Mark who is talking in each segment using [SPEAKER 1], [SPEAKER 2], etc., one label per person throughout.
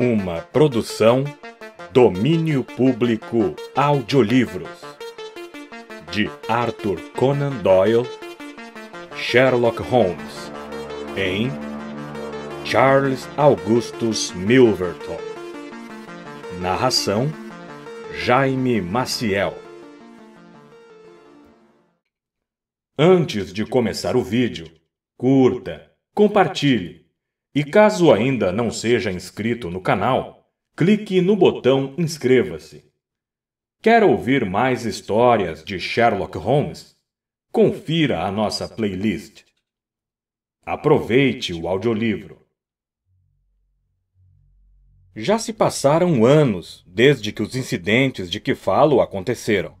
[SPEAKER 1] Uma produção Domínio Público Audiolivros de Arthur Conan Doyle, Sherlock Holmes, em Charles Augustus Milverton. Narração Jaime Maciel. Antes de começar o vídeo, curta, compartilhe e caso ainda não seja inscrito no canal, clique no botão Inscreva-se. Quer ouvir mais histórias de Sherlock Holmes? Confira a nossa playlist. Aproveite o audiolivro. Já se passaram anos desde que os incidentes de que falo aconteceram.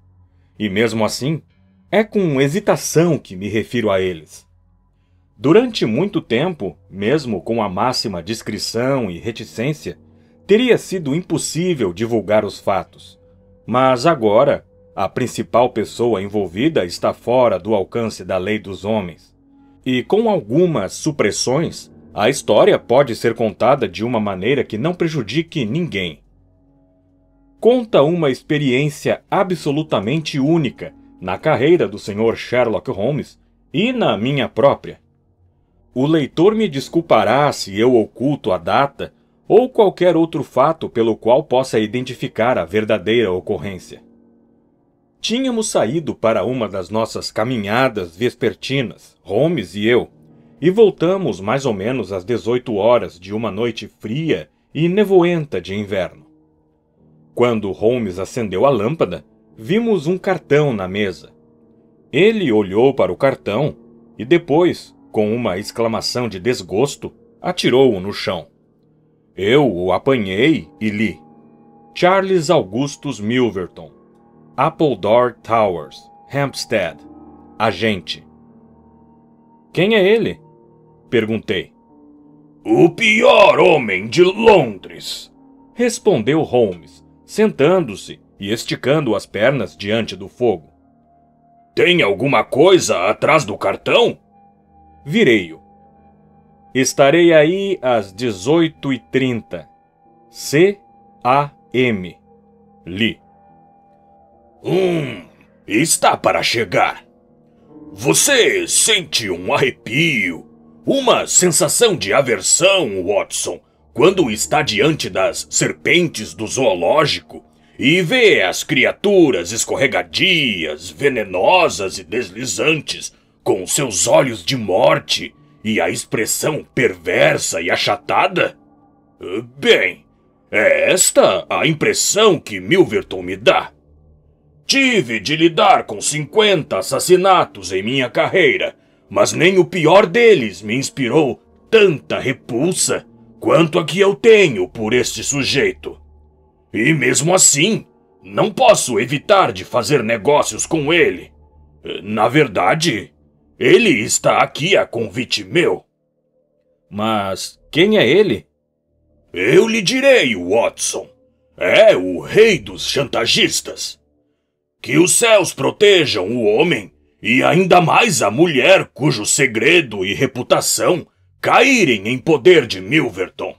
[SPEAKER 1] E mesmo assim, é com hesitação que me refiro a eles. Durante muito tempo, mesmo com a máxima discrição e reticência, teria sido impossível divulgar os fatos. Mas agora, a principal pessoa envolvida está fora do alcance da lei dos homens. E com algumas supressões, a história pode ser contada de uma maneira que não prejudique ninguém. Conta uma experiência absolutamente única na carreira do Sr. Sherlock Holmes e na minha própria. O leitor me desculpará se eu oculto a data ou qualquer outro fato pelo qual possa identificar a verdadeira ocorrência. Tínhamos saído para uma das nossas caminhadas vespertinas, Holmes e eu, e voltamos mais ou menos às 18 horas de uma noite fria e nevoenta de inverno. Quando Holmes acendeu a lâmpada, vimos um cartão na mesa. Ele olhou para o cartão e depois, com uma exclamação de desgosto, atirou-o no chão. Eu o apanhei e li. Charles Augustus Milverton, Appledore Towers, Hampstead. Agente. Quem é ele? Perguntei.
[SPEAKER 2] O pior homem de Londres,
[SPEAKER 1] respondeu Holmes, sentando-se e esticando as pernas diante do fogo.
[SPEAKER 2] Tem alguma coisa atrás do cartão?
[SPEAKER 1] Virei-o. Estarei aí às 18h30. C-A-M. Li.
[SPEAKER 2] Hum, está para chegar. Você sente um arrepio, uma sensação de aversão, Watson, quando está diante das serpentes do zoológico e vê as criaturas escorregadias, venenosas e deslizantes com seus olhos de morte e a expressão perversa e achatada? Bem, é esta a impressão que Milverton me dá. Tive de lidar com 50 assassinatos em minha carreira, mas nem o pior deles me inspirou tanta repulsa quanto a que eu tenho por este sujeito. E mesmo assim, não posso evitar de fazer negócios com ele. Na verdade, ele está aqui a convite meu.
[SPEAKER 1] Mas quem é ele?
[SPEAKER 2] Eu lhe direi, Watson. É o rei dos chantagistas. Que os céus protejam o homem e ainda mais a mulher cujo segredo e reputação caírem em poder de Milverton.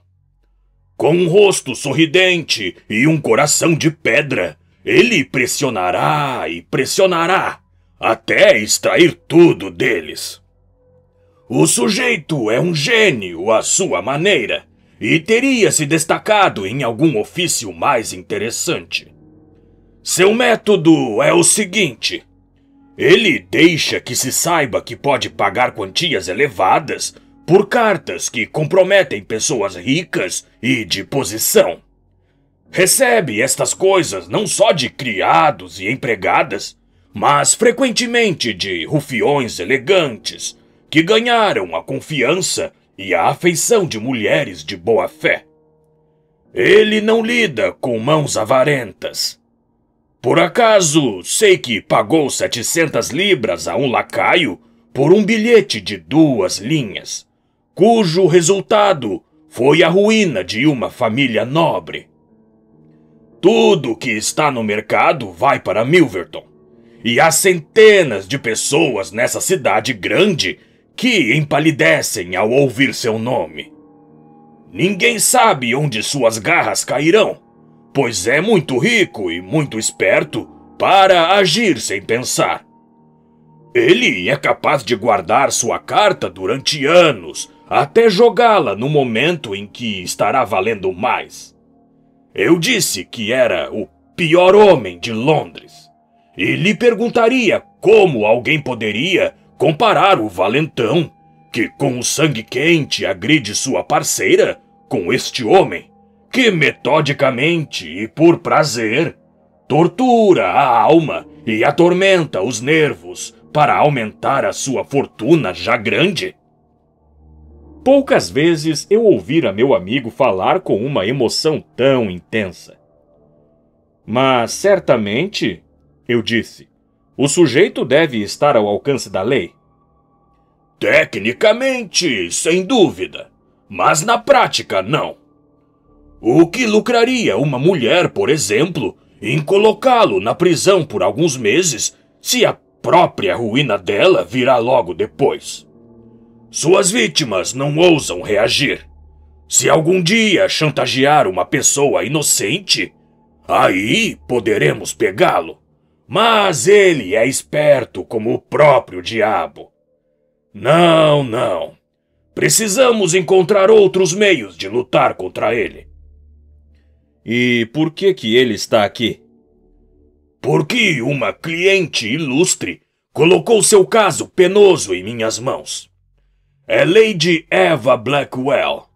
[SPEAKER 2] Com um rosto sorridente e um coração de pedra, ele pressionará e pressionará até extrair tudo deles. O sujeito é um gênio à sua maneira e teria se destacado em algum ofício mais interessante. Seu método é o seguinte: ele deixa que se saiba que pode pagar quantias elevadas por cartas que comprometem pessoas ricas e de posição. Recebe estas coisas não só de criados e empregadas, mas frequentemente de rufiões elegantes que ganharam a confiança e a afeição de mulheres de boa fé. Ele não lida com mãos avarentas. Por acaso, sei que pagou 700 libras a um lacaio por um bilhete de duas linhas, cujo resultado foi a ruína de uma família nobre. Tudo que está no mercado vai para Milverton e há centenas de pessoas nessa cidade grande que empalidecem ao ouvir seu nome. ninguém sabe onde suas garras cairão, pois é muito rico e muito esperto para agir sem pensar. Ele é capaz de guardar sua carta durante anos, até jogá-la no momento em que estará valendo mais. Eu disse que era o pior homem de Londres e lhe perguntaria como alguém poderia comparar o valentão que, com o sangue quente, agride sua parceira com este homem que metodicamente e por prazer tortura a alma e atormenta os nervos para aumentar a sua fortuna já grande?
[SPEAKER 1] Poucas vezes eu ouvira meu amigo falar com uma emoção tão intensa. Mas certamente, eu disse, o sujeito deve estar ao alcance da lei.
[SPEAKER 2] Tecnicamente, sem dúvida, mas na prática não. O que lucraria uma mulher, por exemplo, em colocá-lo na prisão por alguns meses se a própria ruína dela virá logo depois? Suas vítimas não ousam reagir. Se algum dia chantagear uma pessoa inocente, aí poderemos pegá-lo. Mas ele é esperto como o próprio diabo. Não, não. Precisamos encontrar outros meios de lutar contra ele.
[SPEAKER 1] E por que que ele está aqui?
[SPEAKER 2] Porque uma cliente ilustre colocou seu caso penoso em minhas mãos. É Lady Eva Blackwell,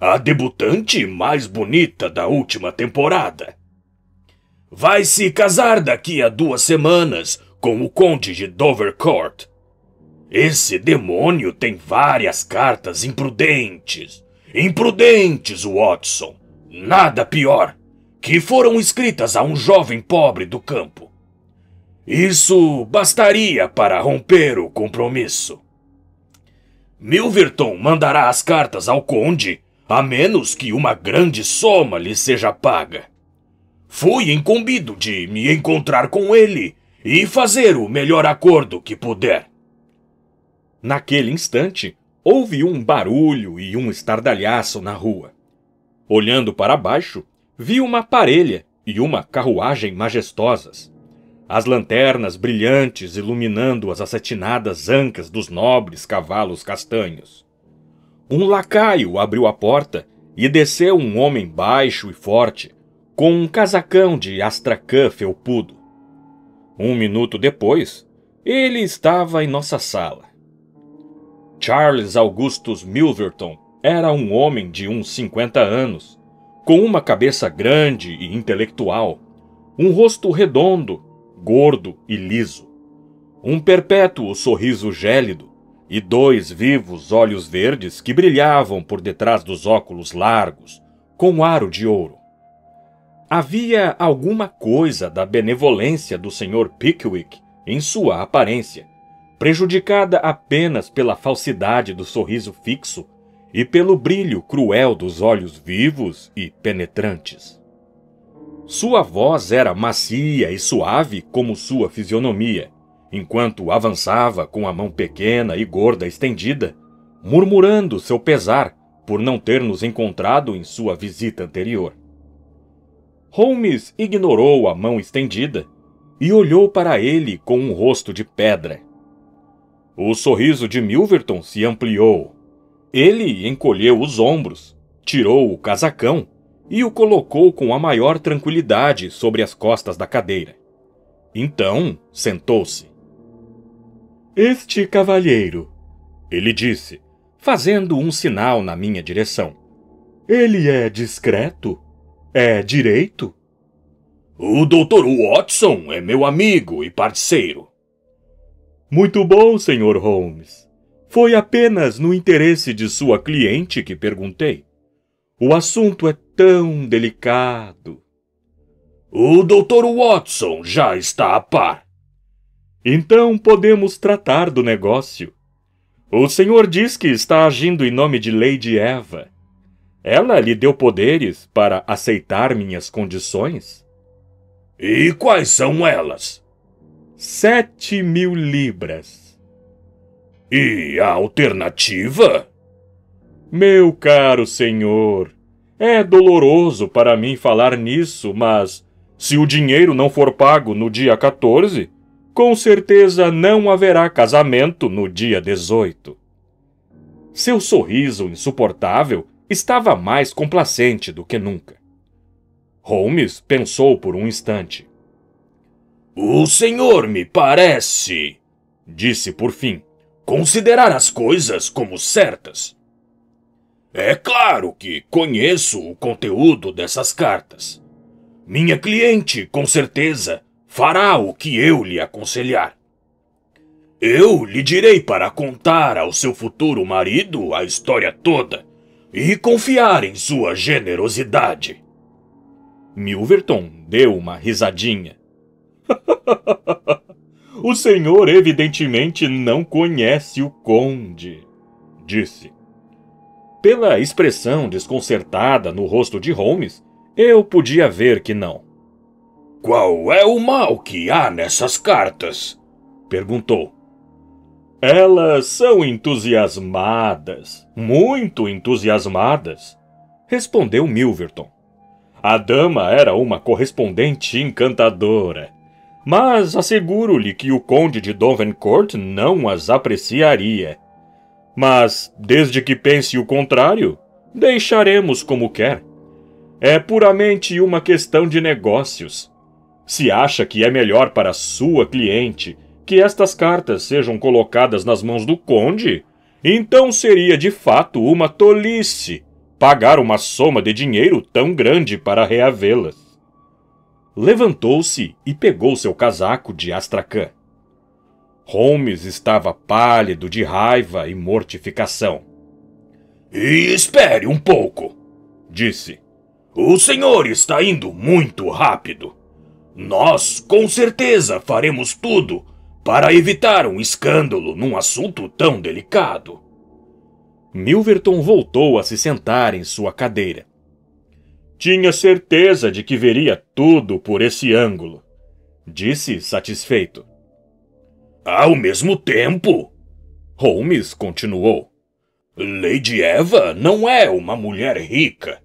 [SPEAKER 2] a debutante mais bonita da última temporada. Vai se casar daqui a duas semanas com o Conde de Dovercourt. Esse demônio tem várias cartas imprudentes. Imprudentes, Watson. Nada pior que foram escritas a um jovem pobre do campo. Isso bastaria para romper o compromisso. Milverton mandará as cartas ao conde, a menos que uma grande soma lhe seja paga. Fui incumbido de me encontrar com ele e fazer o melhor acordo que puder.
[SPEAKER 1] Naquele instante, houve um barulho e um estardalhaço na rua. Olhando para baixo, vi uma parelha e uma carruagem majestosas. As lanternas brilhantes iluminando as acetinadas ancas dos nobres cavalos castanhos. Um lacaio abriu a porta e desceu um homem baixo e forte, com um casacão de astracã felpudo. Um minuto depois, ele estava em nossa sala. Charles Augustus Milverton era um homem de uns 50 anos, com uma cabeça grande e intelectual, um rosto redondo, gordo e liso, um perpétuo sorriso gélido e dois vivos olhos verdes que brilhavam por detrás dos óculos largos, com aro de ouro. Havia alguma coisa da benevolência do Sr. Pickwick em sua aparência, prejudicada apenas pela falsidade do sorriso fixo e pelo brilho cruel dos olhos vivos e penetrantes. Sua voz era macia e suave como sua fisionomia, enquanto avançava com a mão pequena e gorda estendida, murmurando seu pesar por não ter nos encontrado em sua visita anterior. Holmes ignorou a mão estendida e olhou para ele com um rosto de pedra. O sorriso de Milverton se ampliou ele encolheu os ombros, tirou o casacão e o colocou com a maior tranquilidade sobre as costas da cadeira. Então sentou-se. Este cavalheiro, ele disse, fazendo um sinal na minha direção. Ele é discreto? É direito?
[SPEAKER 2] O Dr. Watson é meu amigo e parceiro.
[SPEAKER 1] Muito bom, Sr. Holmes. Foi apenas no interesse de sua cliente que perguntei. O assunto é tão delicado.
[SPEAKER 2] O Dr. Watson já está a par.
[SPEAKER 1] Então podemos tratar do negócio. O senhor diz que está agindo em nome de Lady Eva. Ela lhe deu poderes para aceitar minhas condições?
[SPEAKER 2] E quais são elas?
[SPEAKER 1] Sete mil libras.
[SPEAKER 2] E a alternativa?
[SPEAKER 1] Meu caro senhor, é doloroso para mim falar nisso, mas se o dinheiro não for pago no dia 14, com certeza não haverá casamento no dia 18. Seu sorriso insuportável estava mais complacente do que nunca. Holmes pensou por um instante.
[SPEAKER 2] O senhor me parece, disse por fim, considerar as coisas como certas. É claro que conheço o conteúdo dessas cartas. Minha cliente, com certeza, fará o que eu lhe aconselhar. Eu lhe direi para contar ao seu futuro marido a história toda e confiar em sua generosidade.
[SPEAKER 1] Milverton deu uma risadinha. o senhor evidentemente não conhece o conde, disse. Pela expressão desconcertada no rosto de Holmes, eu podia ver que não.
[SPEAKER 2] Qual é o mal que há nessas cartas? perguntou.
[SPEAKER 1] Elas são entusiasmadas, muito entusiasmadas, respondeu Milverton. A dama era uma correspondente encantadora, mas asseguro-lhe que o conde de Dovencourt não as apreciaria. Mas, desde que pense o contrário, deixaremos como quer. É puramente uma questão de negócios. Se acha que é melhor para sua cliente que estas cartas sejam colocadas nas mãos do conde, então seria de fato uma tolice pagar uma soma de dinheiro tão grande para reavê-las. Levantou-se e pegou seu casaco de astracã. Holmes estava pálido de raiva e mortificação.
[SPEAKER 2] E espere um pouco, disse. O senhor está indo muito rápido. Nós, com certeza, faremos tudo para evitar um escândalo num assunto tão delicado.
[SPEAKER 1] Milverton voltou a se sentar em sua cadeira. Tinha certeza de que veria tudo por esse ângulo, disse satisfeito.
[SPEAKER 2] Ao mesmo tempo,
[SPEAKER 1] Holmes continuou,
[SPEAKER 2] Lady Eva não é uma mulher rica.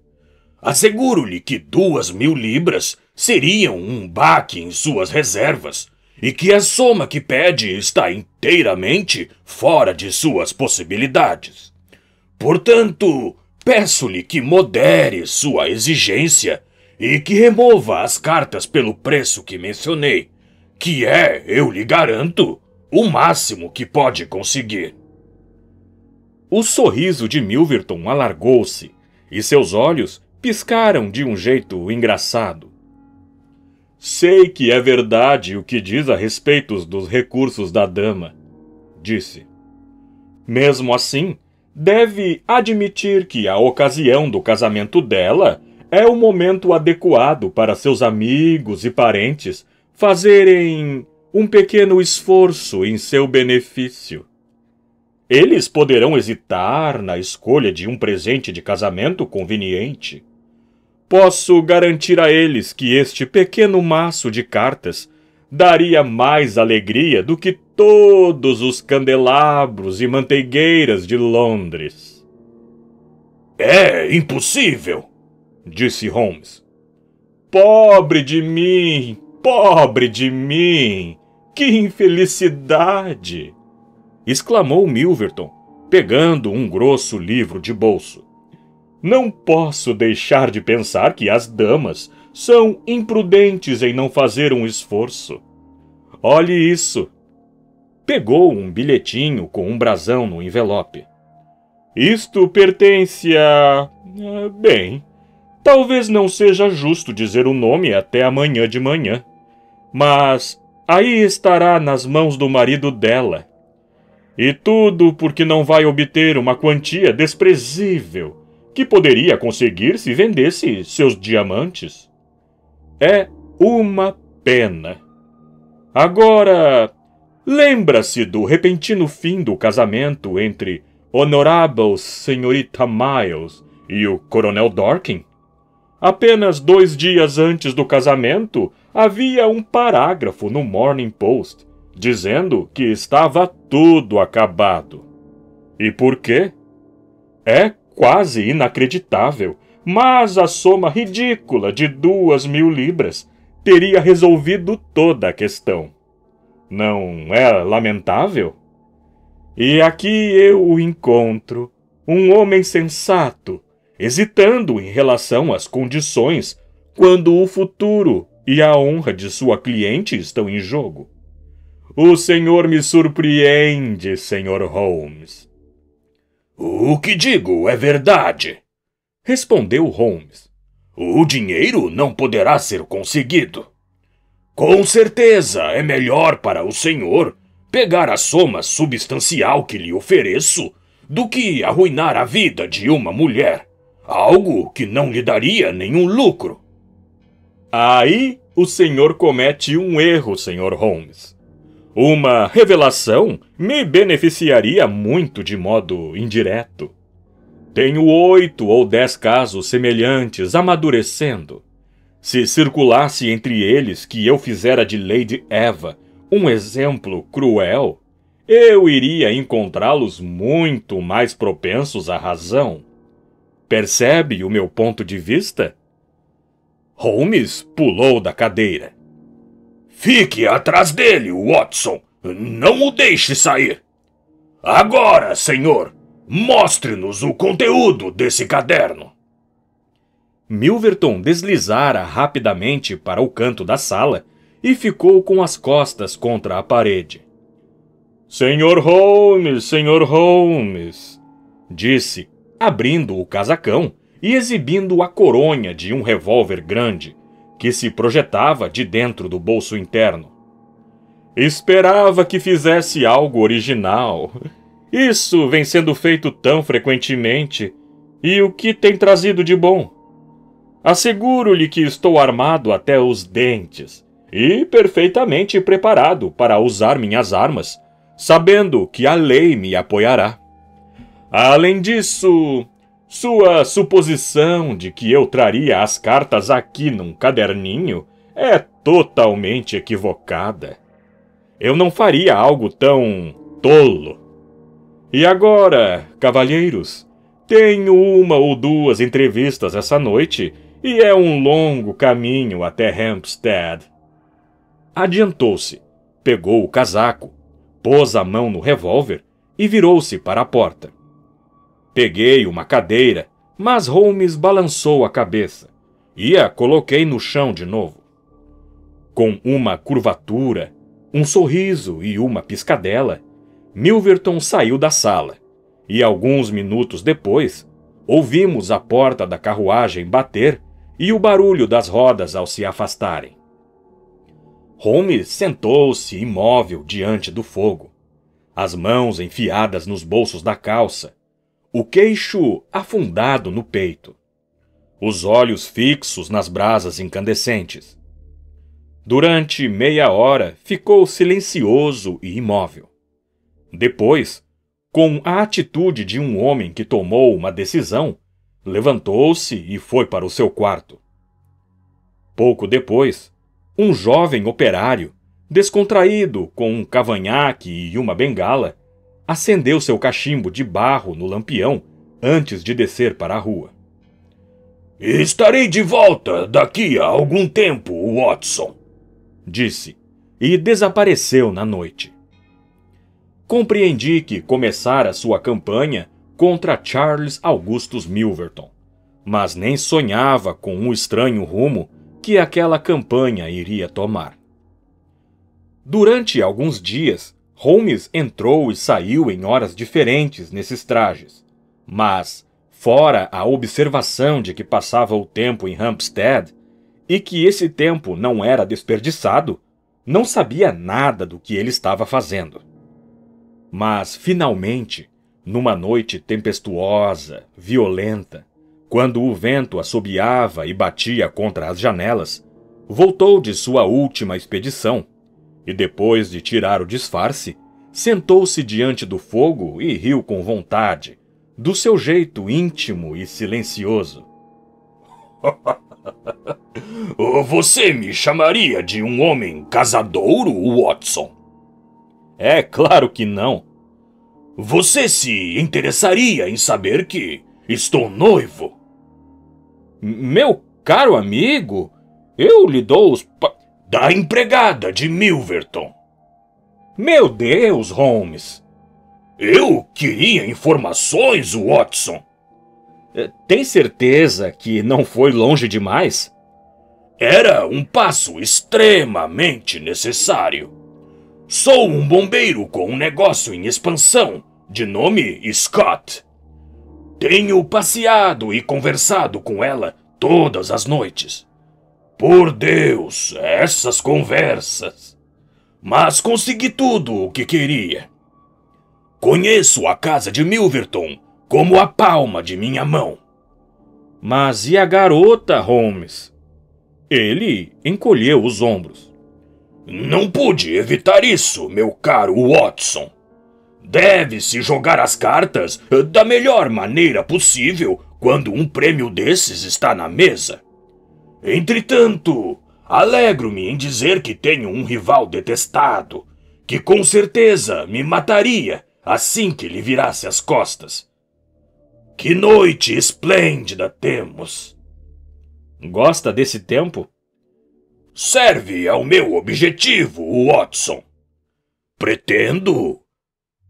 [SPEAKER 2] Asseguro-lhe que duas mil libras seriam um baque em suas reservas e que a soma que pede está inteiramente fora de suas possibilidades. Portanto, peço-lhe que modere sua exigência e que remova as cartas pelo preço que mencionei, que é, eu lhe garanto, o máximo que pode conseguir.
[SPEAKER 1] O sorriso de Milverton alargou-se e seus olhos piscaram de um jeito engraçado. Sei que é verdade o que diz a respeito dos recursos da dama, disse. Mesmo assim, deve admitir que a ocasião do casamento dela é o momento adequado para seus amigos e parentes fazerem um pequeno esforço em seu benefício. Eles poderão hesitar na escolha de um presente de casamento conveniente, Posso garantir a eles que este pequeno maço de cartas daria mais alegria do que todos os candelabros e manteigueiras de Londres.
[SPEAKER 2] É impossível, disse Holmes.
[SPEAKER 1] Pobre de mim, pobre de mim! Que infelicidade! exclamou Milverton, pegando um grosso livro de bolso. Não posso deixar de pensar que as damas são imprudentes em não fazer um esforço. Olhe isso. Pegou um bilhetinho com um brasão no envelope. Isto pertence a. Bem, talvez não seja justo dizer o nome até amanhã de manhã. Mas aí estará nas mãos do marido dela. E tudo porque não vai obter uma quantia desprezível que poderia conseguir se vendesse seus diamantes. É uma pena. Agora, lembra-se do repentino fim do casamento entre Honorable Senhorita Miles e o Coronel Dorkin? Apenas dois dias antes do casamento, havia um parágrafo no Morning Post dizendo que estava tudo acabado. E por quê? É quase inacreditável, mas a soma ridícula de duas mil libras teria resolvido toda a questão. Não é lamentável? E aqui eu o encontro, um homem sensato, hesitando em relação às condições quando o futuro e a honra de sua cliente estão em jogo. O senhor me surpreende, senhor Holmes.
[SPEAKER 2] O que digo é verdade, respondeu Holmes. O dinheiro não poderá ser conseguido. Com certeza é melhor para o senhor pegar a soma substancial que lhe ofereço do que arruinar a vida de uma mulher, algo que não lhe daria nenhum lucro.
[SPEAKER 1] Aí o senhor comete um erro, senhor Holmes. Uma revelação me beneficiaria muito de modo indireto. Tenho oito ou dez casos semelhantes amadurecendo. Se circulasse entre eles que eu fizera de Lady Eva um exemplo cruel, eu iria encontrá-los muito mais propensos à razão. Percebe o meu ponto de vista? Holmes pulou da cadeira.
[SPEAKER 2] Fique atrás dele, Watson. Não o deixe sair. Agora, senhor, mostre-nos o conteúdo desse caderno.
[SPEAKER 1] Milverton deslizara rapidamente para o canto da sala e ficou com as costas contra a parede. Senhor Holmes, senhor Holmes, disse, abrindo o casacão e exibindo a coronha de um revólver grande que se projetava de dentro do bolso interno. Esperava que fizesse algo original. Isso vem sendo feito tão frequentemente. E o que tem trazido de bom? Asseguro-lhe que estou armado até os dentes e perfeitamente preparado para usar minhas armas, sabendo que a lei me apoiará. Além disso, sua suposição de que eu traria as cartas aqui num caderninho é totalmente equivocada. Eu não faria algo tão tolo. E agora, cavalheiros, tenho uma ou duas entrevistas essa noite e é um longo caminho até Hampstead. Adiantou-se, pegou o casaco, pôs a mão no revólver e virou-se para a porta. Peguei uma cadeira, mas Holmes balançou a cabeça e a coloquei no chão de novo. Com uma curvatura, um sorriso e uma piscadela, Milverton saiu da sala e alguns minutos depois ouvimos a porta da carruagem bater e o barulho das rodas ao se afastarem. Holmes sentou-se imóvel diante do fogo, as mãos enfiadas nos bolsos da calça o queixo afundado no peito, os olhos fixos nas brasas incandescentes. Durante meia hora ficou silencioso e imóvel. Depois, com a atitude de um homem que tomou uma decisão, levantou-se e foi para o seu quarto. Pouco depois, um jovem operário, descontraído com um cavanhaque e uma bengala, acendeu seu cachimbo de barro no lampião antes de descer para a rua.
[SPEAKER 2] Estarei de volta daqui a algum tempo, Watson,
[SPEAKER 1] disse, e desapareceu na noite. Compreendi que começara sua campanha contra Charles Augustus Milverton, mas nem sonhava com o estranho rumo que aquela campanha iria tomar. Durante alguns dias, Holmes entrou e saiu em horas diferentes nesses trajes, mas, fora a observação de que passava o tempo em Hampstead e que esse tempo não era desperdiçado, não sabia nada do que ele estava fazendo. Mas, finalmente, numa noite tempestuosa, violenta, quando o vento assobiava e batia contra as janelas, voltou de sua última expedição e depois de tirar o disfarce, sentou-se diante do fogo e riu com vontade, do seu jeito íntimo e silencioso.
[SPEAKER 2] Você me chamaria de um homem casadouro, Watson?
[SPEAKER 1] É claro que não.
[SPEAKER 2] Você se interessaria em saber que Estou noivo.
[SPEAKER 1] Meu caro amigo, eu lhe dou os.
[SPEAKER 2] Da empregada de Milverton.
[SPEAKER 1] Meu Deus, Holmes!
[SPEAKER 2] Eu queria informações, Watson.
[SPEAKER 1] É, tem certeza que não foi longe demais?
[SPEAKER 2] Era um passo extremamente necessário. Sou um bombeiro com um negócio em expansão, de nome Scott. Tenho passeado e conversado com ela todas as noites. Por Deus, essas conversas! Mas consegui tudo o que queria. Conheço a casa de Milverton como a palma de minha mão.
[SPEAKER 1] Mas e a garota, Holmes? Ele encolheu os ombros.
[SPEAKER 2] Não pude evitar isso, meu caro Watson. Deve-se jogar as cartas da melhor maneira possível quando um prêmio desses está na mesa. Entretanto, alegro-me em dizer que tenho um rival detestado, que com certeza me mataria assim que lhe virasse as costas. Que noite esplêndida temos!
[SPEAKER 1] Gosta desse tempo?
[SPEAKER 2] Serve ao meu objetivo, Watson. Pretendo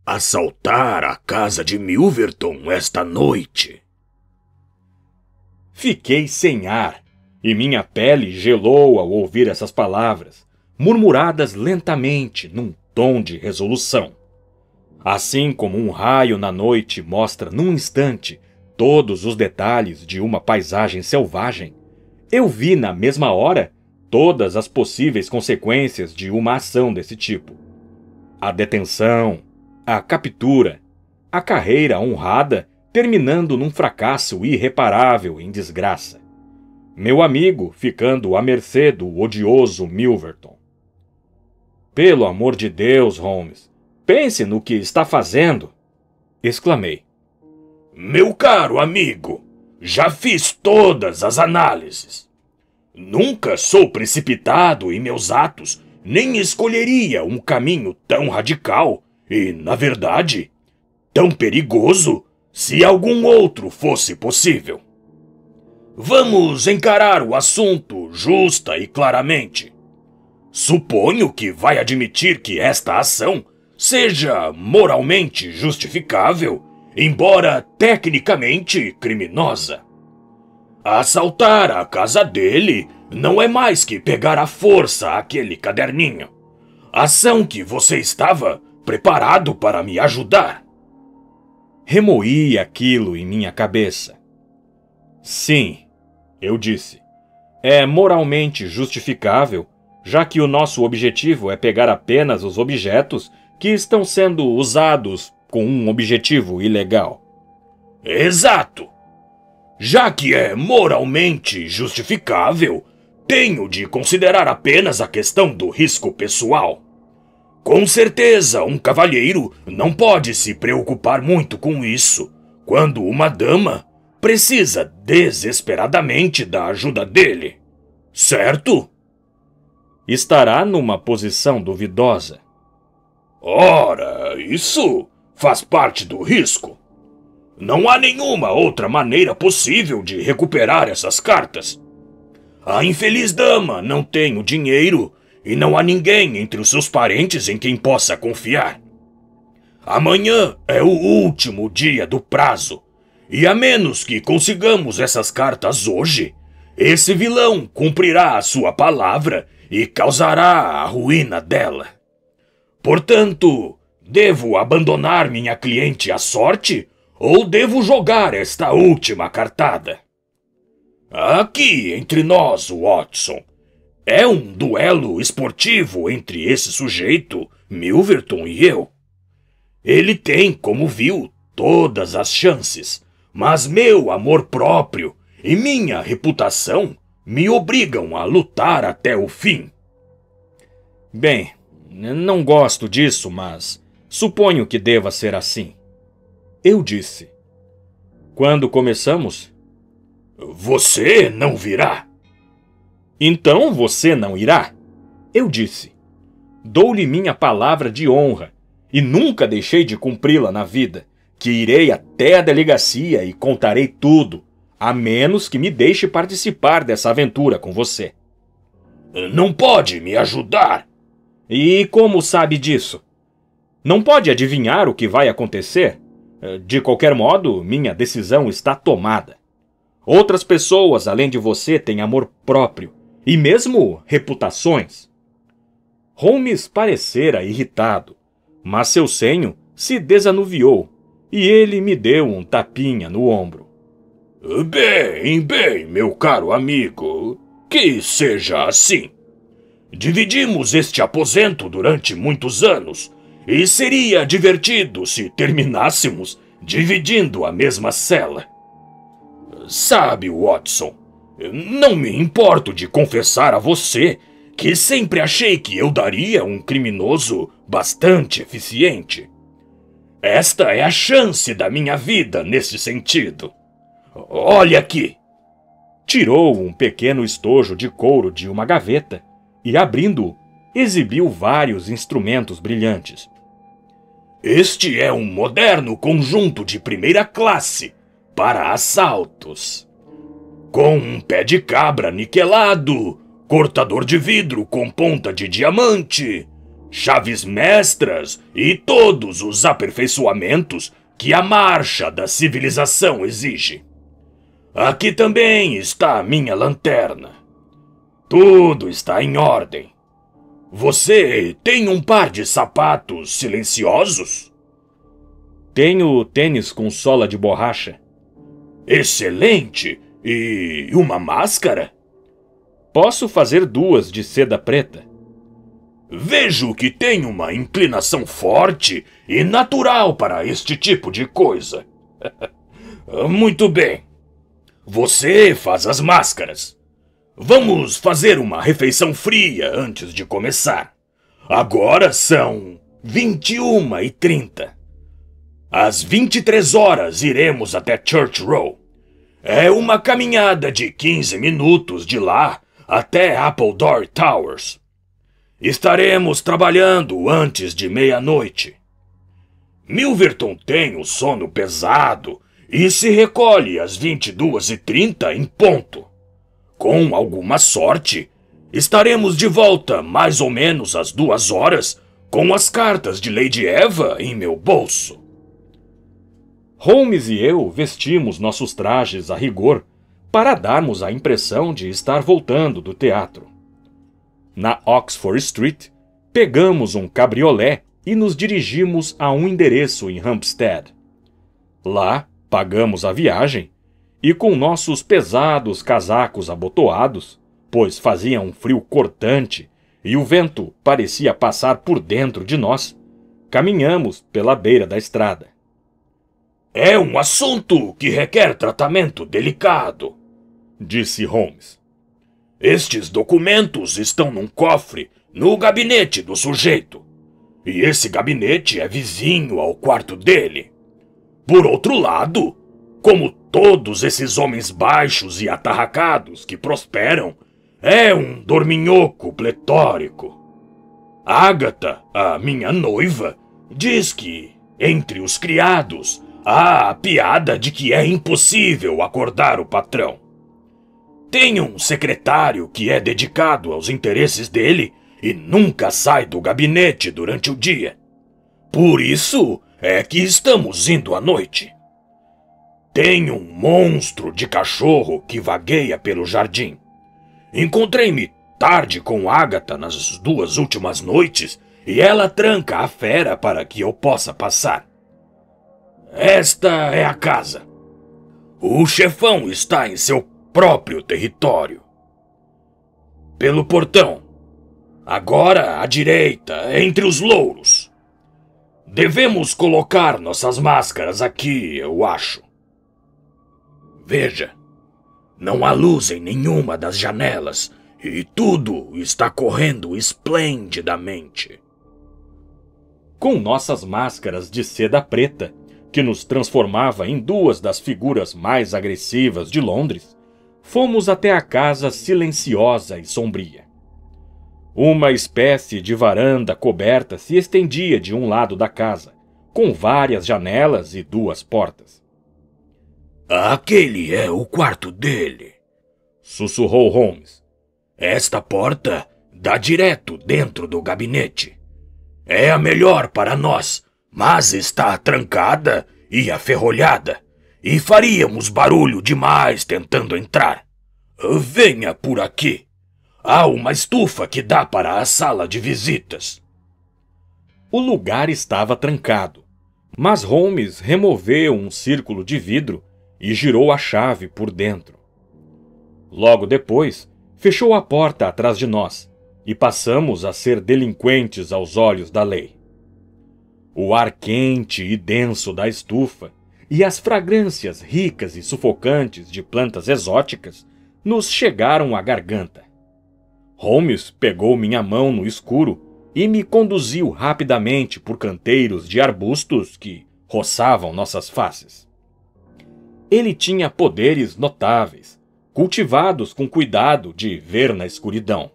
[SPEAKER 2] assaltar a casa de Milverton esta noite.
[SPEAKER 1] Fiquei sem ar e minha pele gelou ao ouvir essas palavras, murmuradas lentamente num tom de resolução. Assim como um raio na noite mostra num instante todos os detalhes de uma paisagem selvagem, eu vi na mesma hora todas as possíveis consequências de uma ação desse tipo. A detenção, a captura, a carreira honrada terminando num fracasso irreparável em desgraça. Meu amigo ficando à mercê do odioso Milverton. Pelo amor de Deus, Holmes, pense no que está fazendo! exclamei.
[SPEAKER 2] Meu caro amigo, já fiz todas as análises. Nunca sou precipitado em meus atos, nem escolheria um caminho tão radical e, na verdade, tão perigoso se algum outro fosse possível. Vamos encarar o assunto justa e claramente. Suponho que vai admitir que esta ação seja moralmente justificável, embora tecnicamente criminosa. Assaltar a casa dele não é mais que pegar à força aquele caderninho. Ação que você estava preparado para me ajudar.
[SPEAKER 1] Remoí aquilo em minha cabeça. Sim, eu disse. É moralmente justificável, já que o nosso objetivo é pegar apenas os objetos que estão sendo usados com um objetivo ilegal.
[SPEAKER 2] Exato! Já que é moralmente justificável, tenho de considerar apenas a questão do risco pessoal. Com certeza, um cavalheiro não pode se preocupar muito com isso, quando uma dama precisa desesperadamente da ajuda dele. Certo?
[SPEAKER 1] Estará numa posição duvidosa.
[SPEAKER 2] Ora, isso faz parte do risco. Não há nenhuma outra maneira possível de recuperar essas cartas. A infeliz dama não tem o dinheiro e não há ninguém entre os seus parentes em quem possa confiar. Amanhã é o último dia do prazo, e a menos que consigamos essas cartas hoje, esse vilão cumprirá a sua palavra e causará a ruína dela. Portanto, devo abandonar minha cliente à sorte ou devo jogar esta última cartada? Aqui entre nós, Watson, é um duelo esportivo entre esse sujeito, Milverton e eu. Ele tem, como viu, todas as chances, mas meu amor próprio e minha reputação me obrigam a lutar até o fim.
[SPEAKER 1] Bem, não gosto disso, mas suponho que deva ser assim. Eu disse. Quando começamos?
[SPEAKER 2] Você não virá.
[SPEAKER 1] Então você não irá? Eu disse. Dou-lhe minha palavra de honra, e nunca deixei de cumpri-la na vida, que irei até a delegacia e contarei tudo, a menos que me deixe participar dessa aventura com você.
[SPEAKER 2] Não pode me ajudar?
[SPEAKER 1] E como sabe disso? Não pode adivinhar o que vai acontecer? De qualquer modo, minha decisão está tomada. Outras pessoas, além de você, têm amor próprio e mesmo reputações. Holmes parecera irritado, mas seu senho se desanuviou e ele me deu um tapinha no ombro.
[SPEAKER 2] Bem, bem, meu caro amigo, que seja assim. Dividimos este aposento durante muitos anos e seria divertido se terminássemos dividindo a mesma cela. Sabe, Watson, não me importo de confessar a você que sempre achei que eu daria um criminoso bastante eficiente. Esta é a chance da minha vida nesse sentido. Olha aqui!
[SPEAKER 1] Tirou um pequeno estojo de couro de uma gaveta e, abrindo-o, exibiu vários instrumentos brilhantes.
[SPEAKER 2] Este é um moderno conjunto de primeira classe para assaltos. Com um pé de cabra niquelado, cortador de vidro com ponta de diamante, chaves mestras e todos os aperfeiçoamentos que a marcha da civilização exige. Aqui também está a minha lanterna. Tudo está em ordem. Você tem um par de sapatos silenciosos?
[SPEAKER 1] Tenho tênis com sola de borracha.
[SPEAKER 2] Excelente! E uma máscara?
[SPEAKER 1] Posso fazer duas de seda preta.
[SPEAKER 2] Vejo que tem uma inclinação forte e natural para este tipo de coisa. Muito bem. Você faz as máscaras. Vamos fazer uma refeição fria antes de começar. Agora são 21 e 30. Às 23 horas iremos até Church Row. É uma caminhada de 15 minutos de lá até Appledore Towers. Estaremos trabalhando antes de meia-noite. Milverton tem o sono pesado e se recolhe às 22h30 em ponto. Com alguma sorte, estaremos de volta mais ou menos às duas horas com as cartas de Lady Eva em meu bolso.
[SPEAKER 1] Holmes e eu vestimos nossos trajes a rigor para darmos a impressão de estar voltando do teatro. Na Oxford Street, pegamos um cabriolé e nos dirigimos a um endereço em Hampstead. Lá, pagamos a viagem e, com nossos pesados casacos abotoados, pois fazia um frio cortante e o vento parecia passar por dentro de nós, caminhamos pela beira da estrada.
[SPEAKER 2] É um assunto que requer tratamento delicado, disse Holmes. Estes documentos estão num cofre no gabinete do sujeito. E esse gabinete é vizinho ao quarto dele. Por outro lado, como todos esses homens baixos e atarracados que prosperam, é um dorminhoco pletórico. Agatha, a minha noiva, diz que, entre os criados, há a piada de que é impossível acordar o patrão. Tem um secretário que é dedicado aos interesses dele e nunca sai do gabinete durante o dia. Por isso é que estamos indo à noite. Tem um monstro de cachorro que vagueia pelo jardim. Encontrei-me tarde com Agatha nas duas últimas noites e ela tranca a fera para que eu possa passar. Esta é a casa. O chefão está em seu próprio território. Pelo portão. Agora à direita, entre os louros. Devemos colocar nossas máscaras aqui, eu acho. Veja, não há luz em nenhuma das janelas e tudo está correndo esplendidamente.
[SPEAKER 1] Com nossas máscaras de seda preta, que nos transformava em duas das figuras mais agressivas de Londres, fomos até a casa silenciosa e sombria. Uma espécie de varanda coberta se estendia de um lado da casa, com várias janelas e duas portas.
[SPEAKER 2] Aquele é o quarto dele, sussurrou Holmes. Esta porta dá direto dentro do gabinete. É a melhor para nós, mas está trancada e aferrolhada, e faríamos barulho demais tentando entrar. Venha por aqui. Há uma estufa que dá para a sala de visitas.
[SPEAKER 1] O lugar estava trancado, mas Holmes removeu um círculo de vidro e girou a chave por dentro. Logo depois, fechou a porta atrás de nós e passamos a ser delinquentes aos olhos da lei. O ar quente e denso da estufa e as fragrâncias ricas e sufocantes de plantas exóticas nos chegaram à garganta. Holmes pegou minha mão no escuro e me conduziu rapidamente por canteiros de arbustos que roçavam nossas faces. Ele tinha poderes notáveis, cultivados com cuidado de ver na escuridão.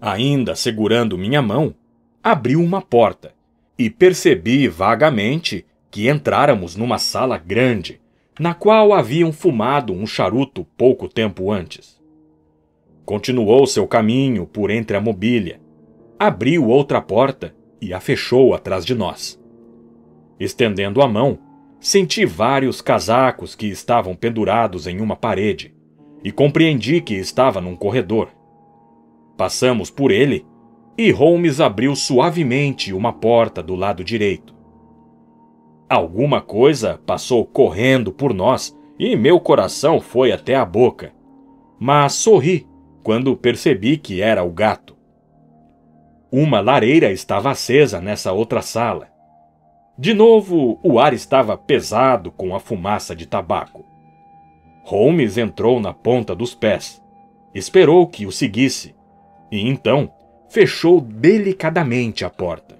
[SPEAKER 1] Ainda segurando minha mão, abriu uma porta e percebi vagamente que entráramos numa sala grande, na qual haviam fumado um charuto pouco tempo antes. Continuou seu caminho por entre a mobília, abriu outra porta e a fechou atrás de nós. Estendendo a mão, senti vários casacos que estavam pendurados em uma parede e compreendi que estava num corredor. Passamos por ele e Holmes abriu suavemente uma porta do lado direito. Alguma coisa passou correndo por nós e meu coração foi até a boca. Mas sorri quando percebi que era o gato. Uma lareira estava acesa nessa outra sala. De novo, o ar estava pesado com a fumaça de tabaco. Holmes entrou na ponta dos pés, esperou que o seguisse e então fechou delicadamente a porta.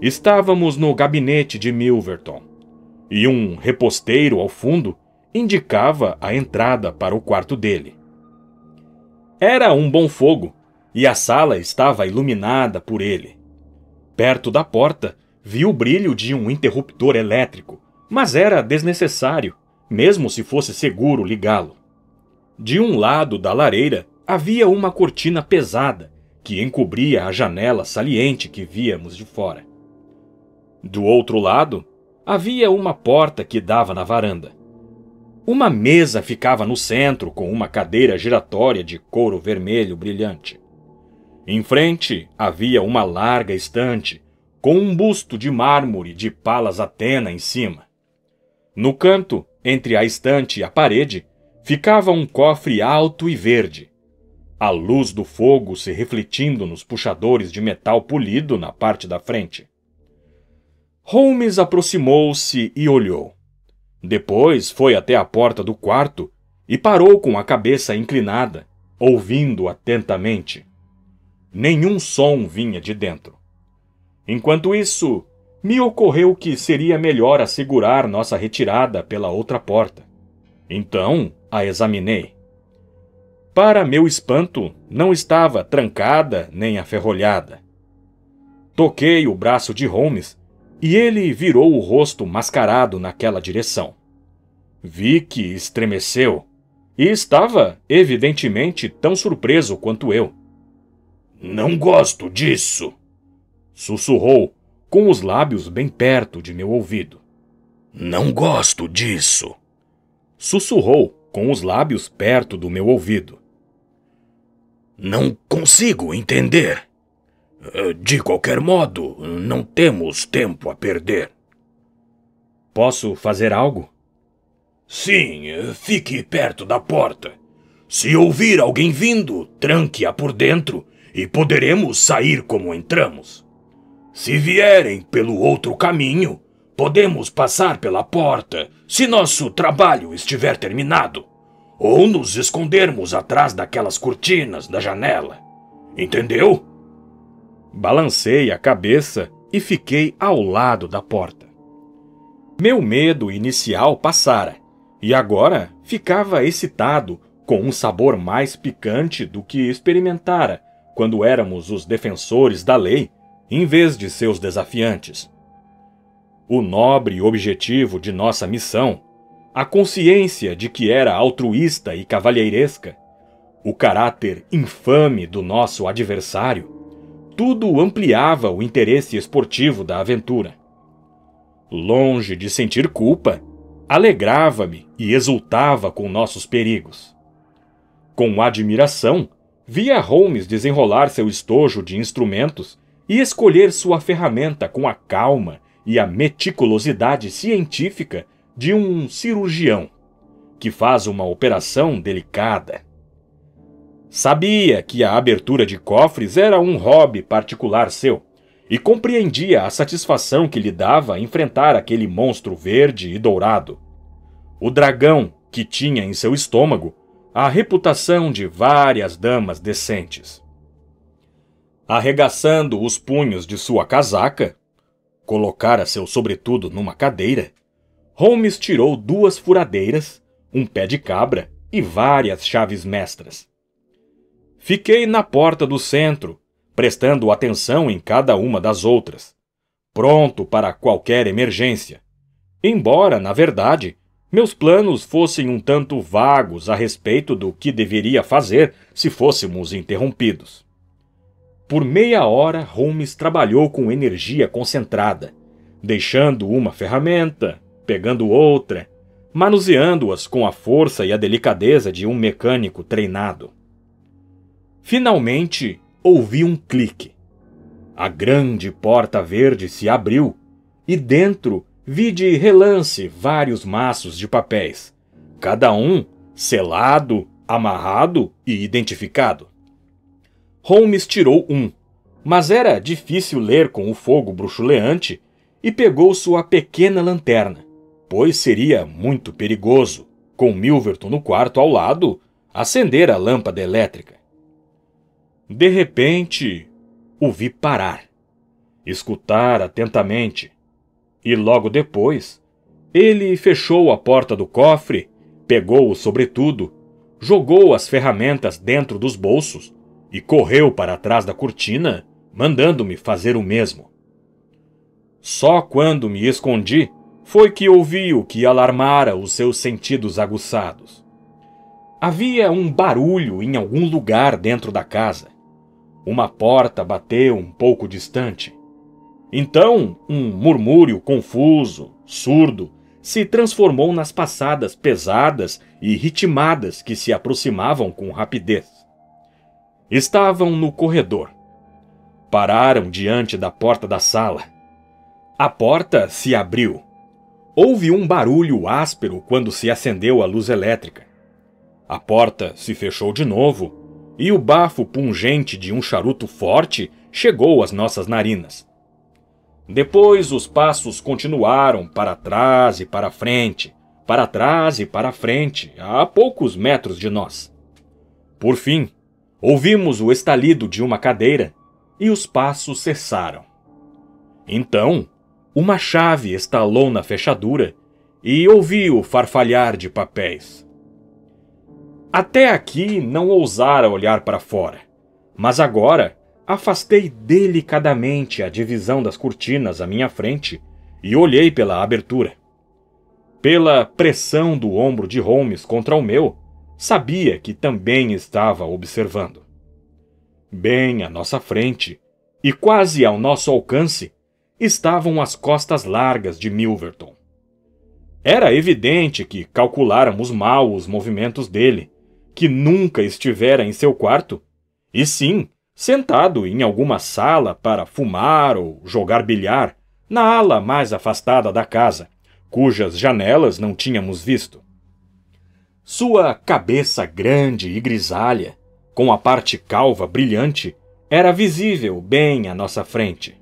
[SPEAKER 1] Estávamos no gabinete de Milverton, e um reposteiro ao fundo indicava a entrada para o quarto dele. Era um bom fogo, e a sala estava iluminada por ele. Perto da porta, vi o brilho de um interruptor elétrico, mas era desnecessário, mesmo se fosse seguro ligá-lo. De um lado da lareira havia uma cortina pesada que encobria a janela saliente que víamos de fora. Do outro lado, havia uma porta que dava na varanda. Uma mesa ficava no centro com uma cadeira giratória de couro vermelho brilhante. Em frente havia uma larga estante com um busto de mármore de Palas Atena em cima. No canto, entre a estante e a parede, ficava um cofre alto e verde. A luz do fogo se refletindo nos puxadores de metal polido na parte da frente. Holmes aproximou-se e olhou. Depois foi até a porta do quarto e parou com a cabeça inclinada, ouvindo atentamente. Nenhum som vinha de dentro. Enquanto isso, me ocorreu que seria melhor assegurar nossa retirada pela outra porta. Então a examinei. Para meu espanto, não estava trancada nem aferrolhada. Toquei o braço de Holmes e ele virou o rosto mascarado naquela direção. Vi que estremeceu e estava, evidentemente, tão surpreso quanto eu.
[SPEAKER 2] Não gosto disso,
[SPEAKER 1] sussurrou, com os lábios bem perto de meu ouvido.
[SPEAKER 2] Não gosto disso,
[SPEAKER 1] sussurrou, com os lábios perto do meu ouvido.
[SPEAKER 2] Não consigo entender. Eh, de qualquer modo, não temos tempo a perder.
[SPEAKER 1] Posso fazer algo?
[SPEAKER 2] Sim, fique perto da porta. Se ouvir alguém vindo, tranque-a por dentro e poderemos sair como entramos. Se vierem pelo outro caminho, podemos passar pela porta se nosso trabalho estiver terminado, ou nos escondermos atrás daquelas cortinas da janela. Entendeu?
[SPEAKER 1] Balancei a cabeça e fiquei ao lado da porta. Meu medo inicial passara, e agora ficava excitado com um sabor mais picante do que experimentara quando éramos os defensores da lei em vez de seus desafiantes. o nobre objetivo de nossa missão, a consciência de que era altruísta e cavalheiresca, o caráter infame do nosso adversário, tudo ampliava o interesse esportivo da aventura. Longe de sentir culpa, alegrava-me e exultava com nossos perigos. Com admiração, via Holmes desenrolar seu estojo de instrumentos e escolher sua ferramenta com a calma e a meticulosidade científica de um cirurgião que faz uma operação delicada. Sabia que a abertura de cofres era um hobby particular seu e compreendia a satisfação que lhe dava enfrentar aquele monstro verde e dourado. O dragão que tinha em seu estômago a reputação de várias damas decentes. Arregaçando os punhos de sua casaca, colocara seu sobretudo numa cadeira, Holmes tirou duas furadeiras, um pé de cabra e várias chaves mestras. Fiquei na porta do centro, prestando atenção em cada uma das outras, pronto para qualquer emergência. Embora, na verdade, meus planos fossem um tanto vagos a respeito do que deveria fazer se fôssemos interrompidos. Por meia hora, Holmes trabalhou com energia concentrada, deixando uma ferramenta, pegando outra, manuseando-as com a força e a delicadeza de um mecânico treinado. Finalmente, ouvi um clique. A grande porta verde se abriu e dentro vi de relance vários maços de papéis, cada um selado, amarrado e identificado. Holmes tirou um, mas era difícil ler com o fogo bruxuleante e pegou sua pequena lanterna, pois seria muito perigoso, com Milverton no quarto ao lado, acender a lâmpada elétrica. De repente, o vi parar, escutar atentamente, e logo depois, ele fechou a porta do cofre, pegou o sobretudo, jogou as ferramentas dentro dos bolsos e correu para trás da cortina, mandando-me fazer o mesmo. Só quando me escondi foi que ouvi o que alarmara os seus sentidos aguçados. Havia um barulho em algum lugar dentro da casa. Uma porta bateu um pouco distante. Então, um murmúrio confuso, surdo, se transformou nas passadas pesadas e ritmadas que se aproximavam com rapidez. Estavam no corredor. Pararam diante da porta da sala. A porta se abriu. Houve um barulho áspero quando se acendeu a luz elétrica. A porta se fechou de novo e o bafo pungente de um charuto forte chegou às nossas narinas. Depois os passos continuaram para trás e para frente, para trás e para frente, a poucos metros de nós. Por fim, Ouvimos o estalido de uma cadeira e os passos cessaram. Então, uma chave estalou na fechadura e ouvi o farfalhar de papéis. Até aqui não ousara olhar para fora, mas agora afastei delicadamente a divisão das cortinas à minha frente e olhei pela abertura. Pela pressão do ombro de Holmes contra o meu, sabia que também estava observando. Bem à nossa frente, e quase ao nosso alcance, estavam as costas largas de Milverton. Era evidente que calculáramos mal os movimentos dele, que nunca estivera em seu quarto, e sim sentado em alguma sala para fumar ou jogar bilhar, na ala mais afastada da casa, cujas janelas não tínhamos visto. Sua cabeça grande e grisalha, com a parte calva brilhante, era visível bem à nossa frente.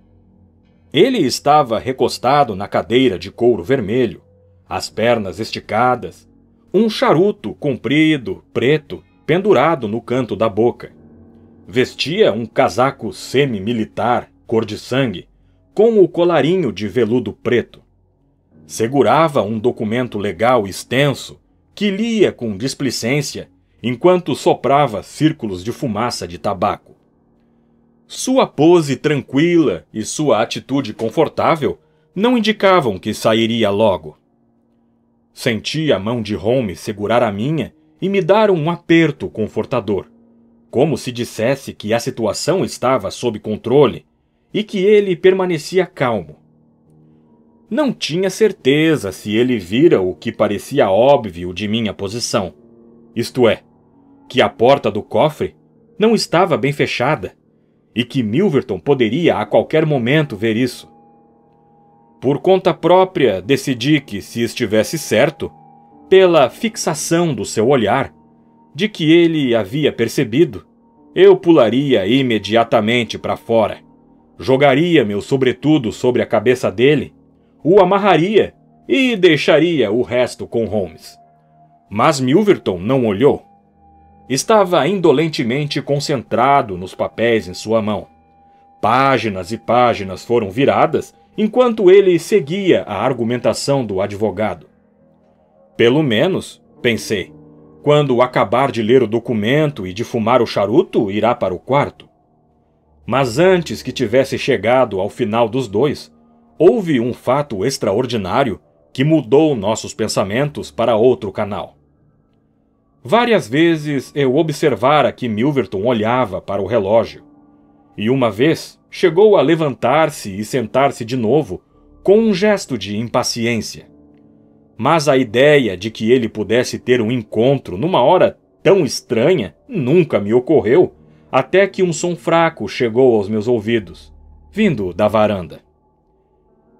[SPEAKER 1] Ele estava recostado na cadeira de couro vermelho, as pernas esticadas, um charuto comprido, preto, pendurado no canto da boca. Vestia um casaco semi-militar, cor de sangue, com o colarinho de veludo preto. Segurava um documento legal extenso que lia com displicência enquanto soprava círculos de fumaça de tabaco. Sua pose tranquila e sua atitude confortável não indicavam que sairia logo. Senti a mão de Holmes segurar a minha e me dar um aperto confortador, como se dissesse que a situação estava sob controle e que ele permanecia calmo. Não tinha certeza se ele vira o que parecia óbvio de minha posição, isto é, que a porta do cofre não estava bem fechada e que Milverton poderia a qualquer momento ver isso. Por conta própria, decidi que, se estivesse certo, pela fixação do seu olhar, de que ele havia percebido, eu pularia imediatamente para fora, jogaria meu sobretudo sobre a cabeça dele, o amarraria e deixaria o resto com Holmes. Mas Milverton não olhou. Estava indolentemente concentrado nos papéis em sua mão. Páginas e páginas foram viradas enquanto ele seguia a argumentação do advogado. Pelo menos, pensei, quando acabar de ler o documento e de fumar o charuto, irá para o quarto. Mas antes que tivesse chegado ao final dos dois, houve um fato extraordinário que mudou nossos pensamentos para outro canal. Várias vezes eu observara que Milverton olhava para o relógio, e uma vez chegou a levantar-se e sentar-se de novo, com um gesto de impaciência. Mas a ideia de que ele pudesse ter um encontro numa hora tão estranha nunca me ocorreu, até que um som fraco chegou aos meus ouvidos, vindo da varanda.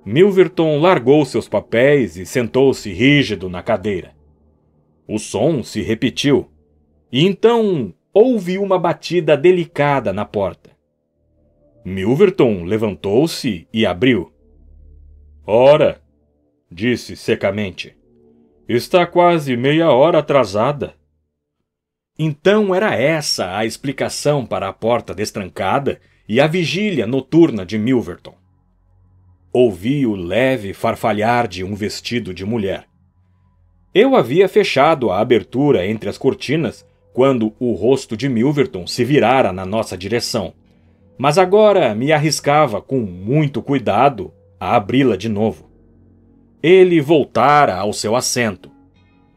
[SPEAKER 1] Milverton largou seus papéis e sentou-se rígido na cadeira. O som se repetiu, e então houve uma batida delicada na porta. Milverton levantou-se e abriu. Ora, disse secamente, está quase meia hora atrasada. Então era essa a explicação para a porta destrancada e a vigília noturna de Milverton. Ouvi o leve farfalhar de um vestido de mulher. Eu havia fechado a abertura entre as cortinas quando o rosto de Milverton se virara na nossa direção mas agora me arriscava com muito cuidado a abri-la de novo. Ele voltara ao seu assento.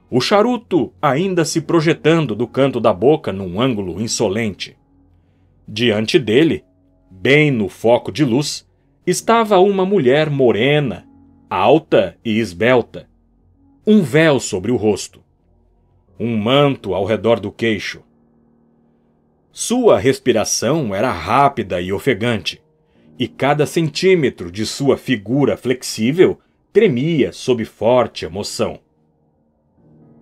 [SPEAKER 1] O charuto ainda se projetando do canto da boca num ângulo insolente. Diante dele, bem no foco de luz, estava uma mulher morena, alta e esbelta. Um véu sobre o rosto. Um manto ao redor do queixo. Sua respiração era rápida e ofegante, e cada centímetro de sua figura flexível tremia sob forte emoção.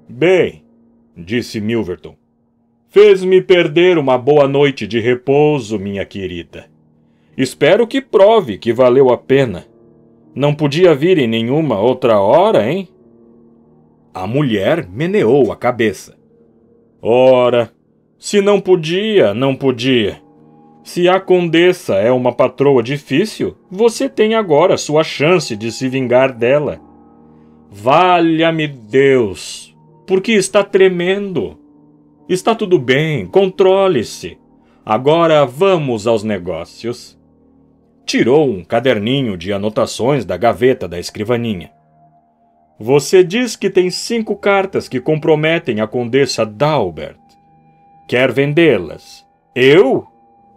[SPEAKER 1] Bem, disse Milverton, fez-me perder uma boa noite de repouso, minha querida. Espero que prove que valeu a pena. Não podia vir em nenhuma outra hora, hein? A mulher meneou a cabeça. Ora, se não podia, não podia. Se a condessa é uma patroa difícil, você tem agora sua chance de se vingar dela. Valha-me Deus! Porque está tremendo. Está tudo bem, controle-se. Agora vamos aos negócios. Tirou um caderninho de anotações da gaveta da escrivaninha. Você diz que tem cinco cartas que comprometem a condessa Dalbert quer vendê-las. Eu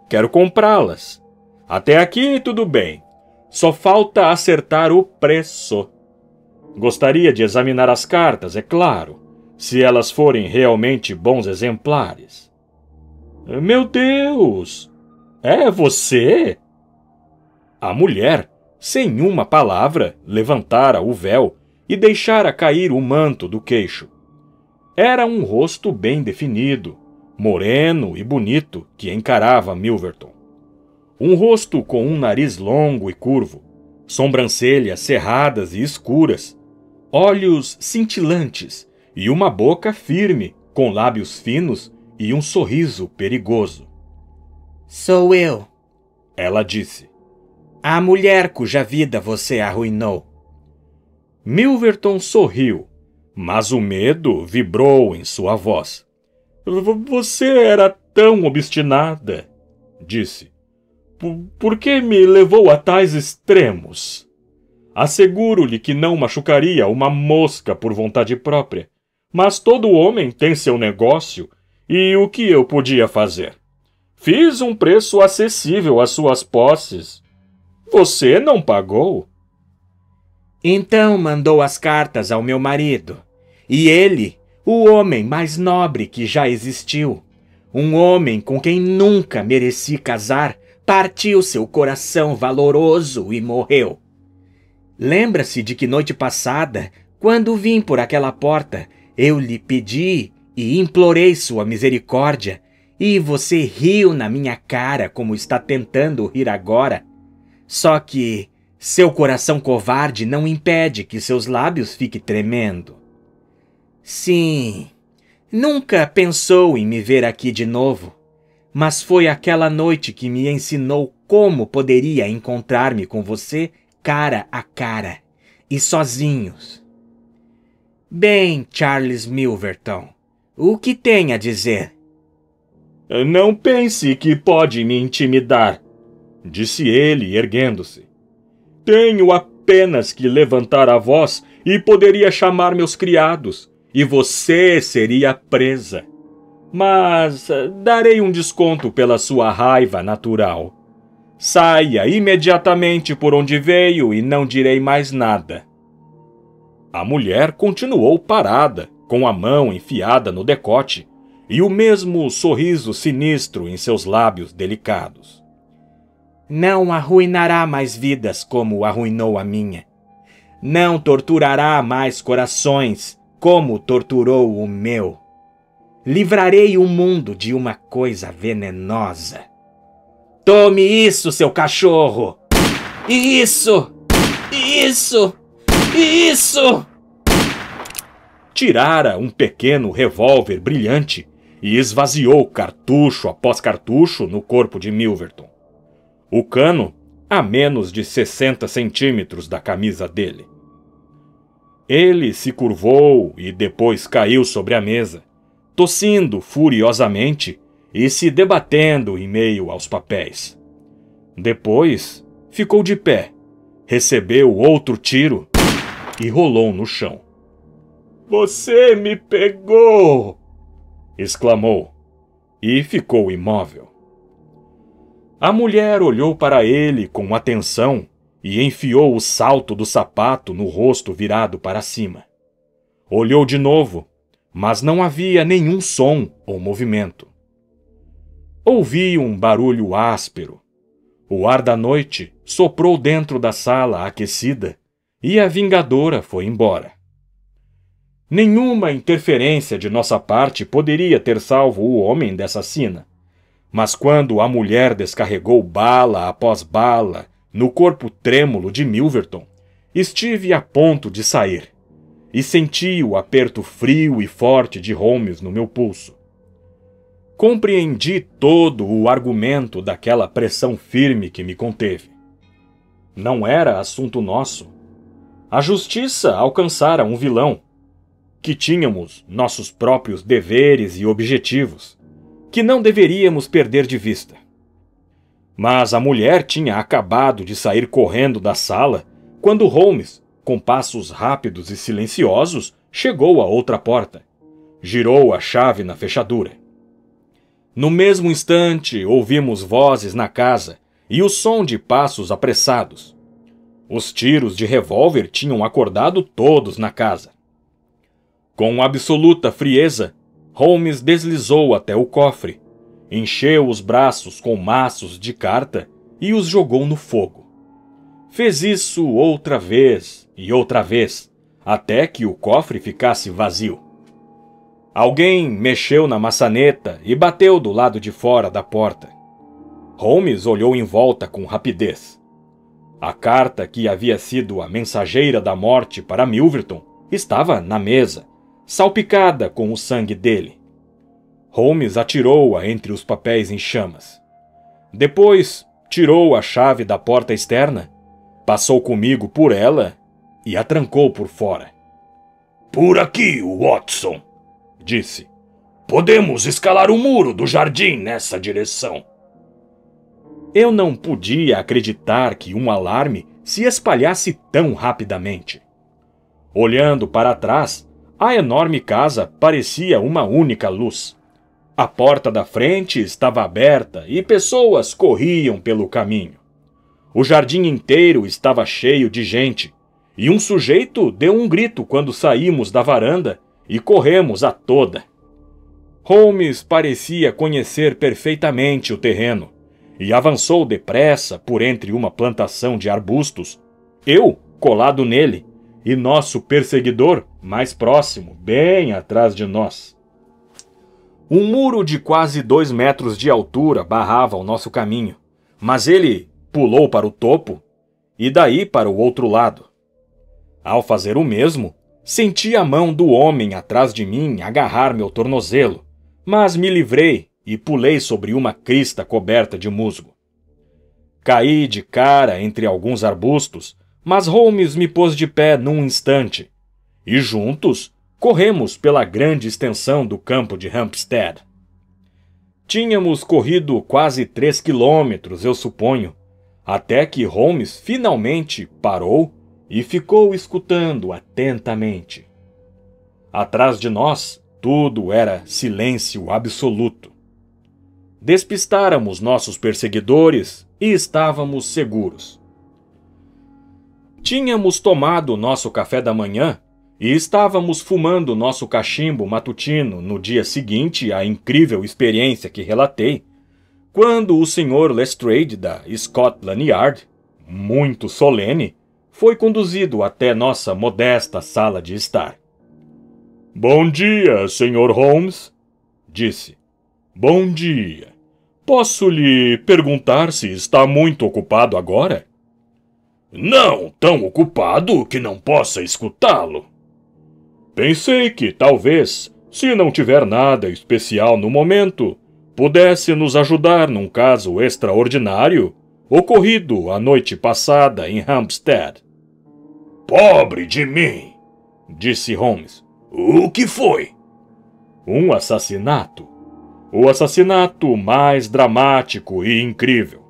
[SPEAKER 1] quero comprá-las. Até aqui tudo bem. Só falta acertar o preço. Gostaria de examinar as cartas, é claro, se elas forem realmente bons exemplares. Meu Deus! É você? A mulher, sem uma palavra, levantara o véu e deixara cair o manto do queixo. Era um rosto bem definido, moreno e bonito, que encarava Milverton. Um rosto com um nariz longo e curvo, sobrancelhas cerradas e escuras, olhos cintilantes e uma boca firme, com lábios finos e um sorriso perigoso.
[SPEAKER 3] Sou eu,
[SPEAKER 1] ela disse.
[SPEAKER 3] A mulher cuja vida você arruinou.
[SPEAKER 1] Milverton sorriu, mas o medo vibrou em sua voz. Você era tão obstinada, disse. Por, que me levou a tais extremos? Asseguro-lhe que não machucaria uma mosca por vontade própria. Mas todo homem tem seu negócio, e o que eu podia fazer? Fiz um preço acessível às suas posses. Você não pagou?
[SPEAKER 3] Então mandou as cartas ao meu marido. E ele, o homem mais nobre que já existiu, um homem com quem nunca mereci casar, partiu seu coração valoroso e morreu. Lembra-se de que noite passada, quando vim por aquela porta, eu lhe pedi e implorei sua misericórdia, e você riu na minha cara como está tentando rir agora. Só que seu coração covarde não impede que seus lábios fiquem tremendo. Sim, nunca pensou em me ver aqui de novo, mas foi aquela noite que me ensinou como poderia encontrar-me com você cara a cara e sozinhos. Bem, Charles Milverton, o que tem a dizer?
[SPEAKER 1] Não pense que pode me intimidar, disse ele, erguendo-se. Tenho apenas que levantar a voz e poderia chamar meus criados, e você seria presa. Mas eh, darei um desconto pela sua raiva natural. Saia imediatamente por onde veio e não direi mais nada. A mulher continuou parada, com a mão enfiada no decote e o mesmo sorriso sinistro em seus lábios delicados.
[SPEAKER 3] Não arruinará mais vidas como arruinou a minha. Não torturará mais corações como torturou o meu. Livrarei o mundo de uma coisa venenosa. Tome isso, seu cachorro! Isso! Isso! Isso!
[SPEAKER 1] Tirara um pequeno revólver brilhante e esvaziou cartucho após cartucho no corpo de Milverton. O cano a menos de 60 centímetros da camisa dele. Ele se curvou e depois caiu sobre a mesa, tossindo furiosamente e se debatendo em meio aos papéis. Depois, ficou de pé, recebeu outro tiro e rolou no chão. Você me pegou! exclamou e ficou imóvel. A mulher olhou para ele com atenção e enfiou o salto do sapato no rosto virado para cima. Olhou de novo, mas não havia nenhum som ou movimento. Ouvi um barulho áspero. O ar da noite soprou dentro da sala aquecida e a vingadora foi embora. Nenhuma interferência de nossa parte poderia ter salvo o homem dessa sina. Mas quando a mulher descarregou bala após bala no corpo trêmulo de Milverton, estive a ponto de sair e senti o aperto frio e forte de Holmes no meu pulso. Compreendi todo o argumento daquela pressão firme que me conteve. Não era assunto nosso. A justiça alcançara um vilão. Que tínhamos nossos próprios deveres e objetivos, que não deveríamos perder de vista. Mas a mulher tinha acabado de sair correndo da sala quando Holmes, com passos rápidos e silenciosos, chegou à outra porta. Girou a chave na fechadura. No mesmo instante, ouvimos vozes na casa e o som de passos apressados. Os tiros de revólver tinham acordado todos na casa. Com absoluta frieza, Holmes deslizou até o cofre, encheu os braços com maços de carta e os jogou no fogo. Fez isso outra vez e outra vez, até que o cofre ficasse vazio. Alguém mexeu na maçaneta e bateu do lado de fora da porta. Holmes olhou em volta com rapidez. A carta que havia sido a mensageira da morte para Milverton estava na mesa, salpicada com o sangue dele. Holmes atirou-a entre os papéis em chamas. Depois, tirou a chave da porta externa, passou comigo por ela e a trancou por fora.
[SPEAKER 2] Por aqui, Watson! disse. Podemos escalar o muro do jardim nessa direção.
[SPEAKER 1] Eu não podia acreditar que um alarme se espalhasse tão rapidamente. Olhando para trás, a enorme casa parecia uma única luz. A porta da frente estava aberta e pessoas corriam pelo caminho. O jardim inteiro estava cheio de gente, e um sujeito deu um grito quando saímos da varanda e corremos a toda. Holmes parecia conhecer perfeitamente o terreno e avançou depressa por entre uma plantação de arbustos. Eu, colado nele, e nosso perseguidor mais próximo, bem atrás de nós. Um muro de quase dois metros de altura barrava o nosso caminho, mas ele pulou para o topo e daí para o outro lado. Ao fazer o mesmo, senti a mão do homem atrás de mim agarrar meu tornozelo, mas me livrei e pulei sobre uma crista coberta de musgo. Caí de cara entre alguns arbustos, mas Holmes me pôs de pé num instante, e juntos corremos pela grande extensão do campo de Hampstead. Tínhamos corrido quase três quilômetros, eu suponho, até que Holmes finalmente parou e ficou escutando atentamente. Atrás de nós, tudo era silêncio absoluto. Despistáramos nossos perseguidores e estávamos seguros. Tínhamos tomado nosso café da manhã e estávamos fumando nosso cachimbo matutino no dia seguinte à incrível experiência que relatei, quando o Sr. Lestrade da Scotland Yard, muito solene, foi conduzido até nossa modesta sala de estar.
[SPEAKER 2] Bom dia, Sr. Holmes, disse.
[SPEAKER 1] Bom dia.
[SPEAKER 2] Posso lhe perguntar se está muito ocupado agora?
[SPEAKER 4] Não tão ocupado que não possa escutá-lo.
[SPEAKER 2] Pensei que talvez, se não tiver nada especial no momento, pudesse nos ajudar num caso extraordinário ocorrido a noite passada em Hampstead.
[SPEAKER 4] Pobre de mim,
[SPEAKER 2] disse Holmes.
[SPEAKER 4] O que foi?
[SPEAKER 2] Um assassinato. O assassinato mais dramático e incrível.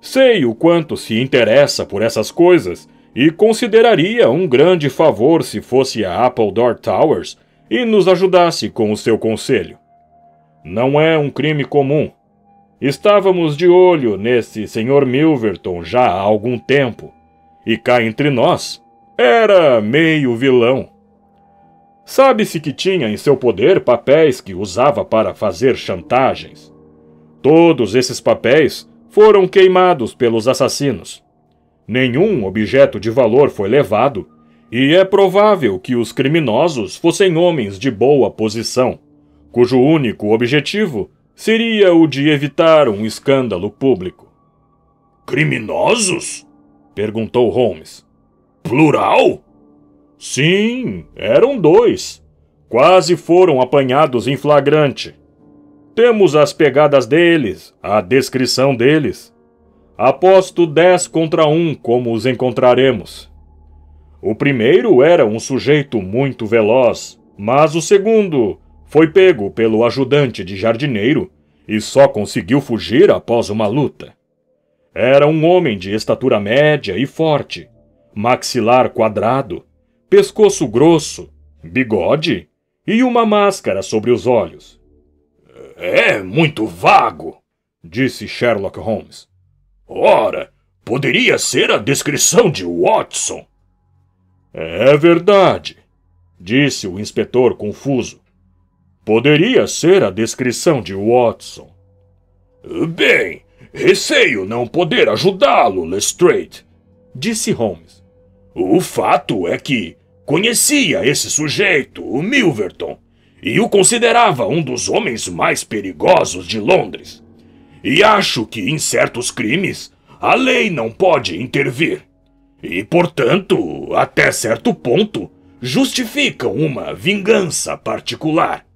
[SPEAKER 2] Sei o quanto se interessa por essas coisas e consideraria um grande favor se fosse a Appledore Towers e nos ajudasse com o seu conselho. Não é um crime comum. Estávamos de olho nesse Sr. Milverton já há algum tempo, e cá entre nós, era meio vilão. Sabe-se que tinha em seu poder papéis que usava para fazer chantagens. Todos esses papéis foram queimados pelos assassinos. Nenhum objeto de valor foi levado, e é provável que os criminosos fossem homens de boa posição, cujo único objetivo seria o de evitar um escândalo público.
[SPEAKER 4] Criminosos?
[SPEAKER 2] perguntou Holmes.
[SPEAKER 4] Plural?
[SPEAKER 2] Sim, eram dois. Quase foram apanhados em flagrante. Temos as pegadas deles, a descrição deles. Aposto dez contra um como os encontraremos. O primeiro era um sujeito muito veloz, mas o segundo foi pego pelo ajudante de jardineiro e só conseguiu fugir após uma luta. Era um homem de estatura média e forte, maxilar quadrado, pescoço grosso, bigode e uma máscara sobre os olhos.
[SPEAKER 4] É muito vago,
[SPEAKER 2] disse Sherlock Holmes.
[SPEAKER 4] Ora, poderia ser a descrição de Watson.
[SPEAKER 2] É verdade, disse o inspetor confuso. Poderia ser a descrição de Watson.
[SPEAKER 4] Bem, receio não poder ajudá-lo, Lestrade, disse Holmes. O fato é que conhecia esse sujeito, o Milverton, e o considerava um dos homens mais perigosos de Londres. E acho que em certos crimes a lei não pode intervir. E, portanto, até certo ponto, justificam uma vingança particular.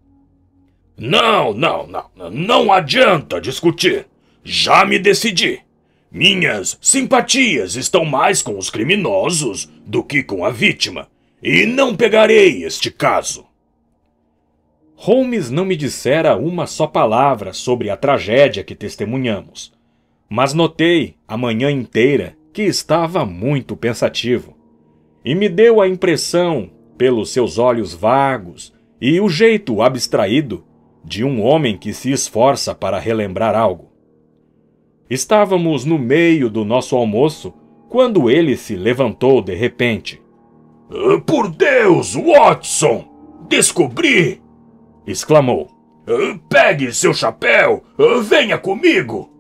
[SPEAKER 4] Não, não, não, não adianta discutir. Já me decidi. Minhas simpatias estão mais com os criminosos do que com a vítima, e não pegarei este caso.
[SPEAKER 1] Holmes não me dissera uma só palavra sobre a tragédia que testemunhamos, mas notei, a manhã inteira, que estava muito pensativo, e me deu a impressão, pelos seus olhos vagos e o jeito abstraído, de um homem que se esforça para relembrar algo. Estávamos no meio do nosso almoço quando ele se levantou de repente.
[SPEAKER 2] Ah, por Deus, Watson! Descobri!
[SPEAKER 1] Exclamou.
[SPEAKER 2] Ah, pegue seu chapéu! Ah, venha comigo!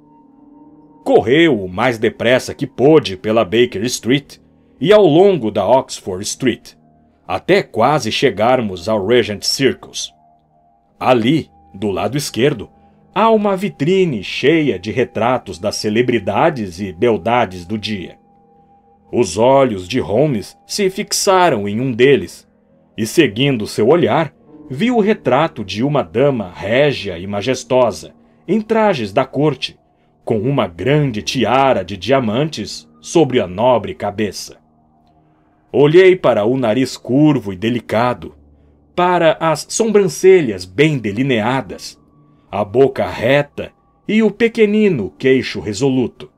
[SPEAKER 1] Correu o mais depressa que pôde pela Baker Street e ao longo da Oxford Street, até quase chegarmos ao Regent Circus. Ali, do lado esquerdo, há uma vitrine cheia de retratos das celebridades e beldades do dia. Os olhos de Holmes se fixaram em um deles, e seguindo seu olhar, viu o retrato de uma dama régia e majestosa, em trajes da corte, com uma grande tiara de diamantes sobre a nobre cabeça. Olhei para o nariz curvo e delicado, para as sobrancelhas bem delineadas, a boca reta e o pequenino queixo resoluto.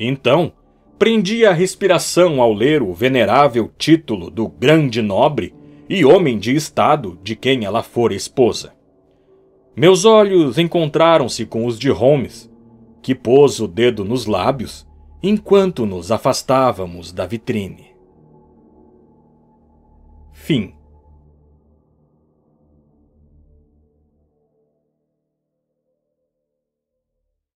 [SPEAKER 1] Então, prendi a respiração ao ler o venerável título do grande nobre e homem de estado de quem ela fora esposa. Meus olhos encontraram-se com os de Holmes, que pôs o dedo nos lábios enquanto nos afastávamos da vitrine. Fim